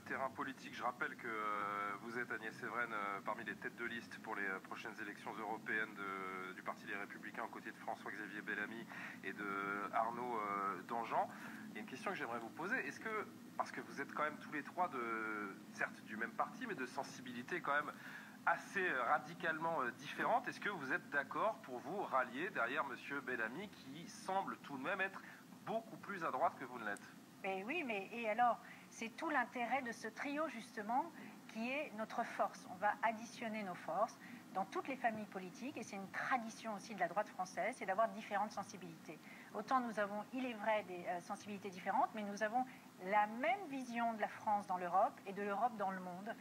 terrain politique, je rappelle que euh, vous êtes Agnès Evren euh, parmi les têtes de liste pour les euh, prochaines élections européennes du Parti Les Républicains aux côtés de François-Xavier Bellamy et de Arnaud Dangean. Il y a une question que j'aimerais vous poser. Est-ce que, parce que vous êtes quand même tous les trois, de, certes du même parti, mais de sensibilité quand même assez radicalement différentes, est-ce que vous êtes d'accord pour vous rallier derrière Monsieur Bellamy qui semble tout de même être beaucoup plus à droite que vous ne l'êtes? Mais oui, mais et alors, c'est tout l'intérêt de ce trio justement qui est notre force. On va additionner nos forces dans toutes les familles politiques et c'est une tradition aussi de la droite française, c'est d'avoir différentes sensibilités. Autant nous avons, il est vrai, des euh, sensibilités différentes, mais nous avons la même vision de la France dans l'Europe et de l'Europe dans le monde.